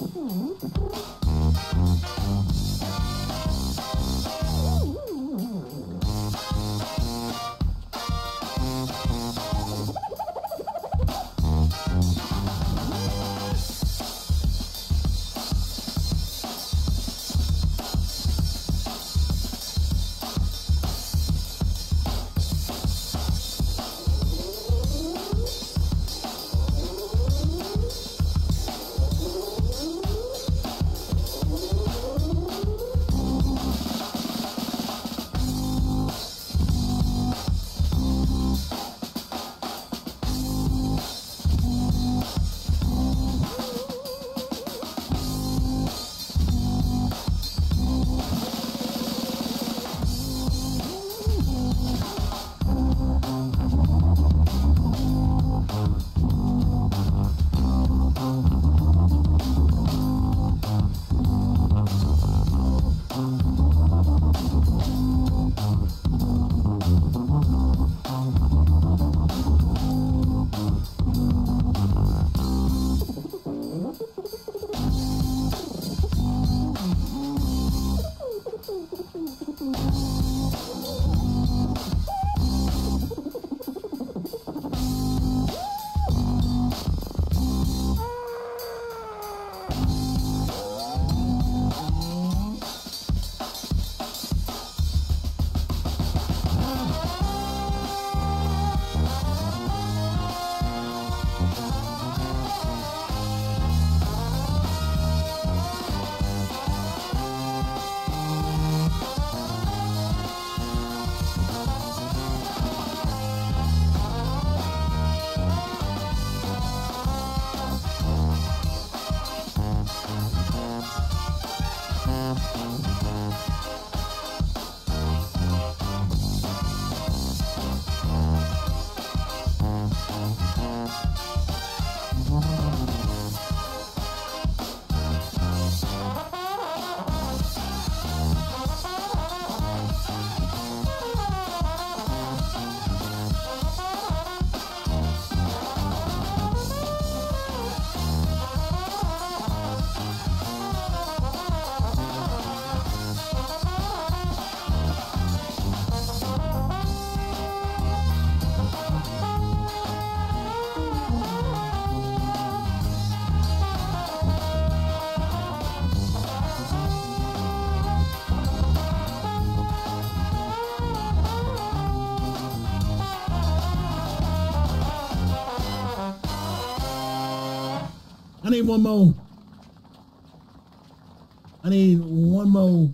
Uhum. I need one more. I need one more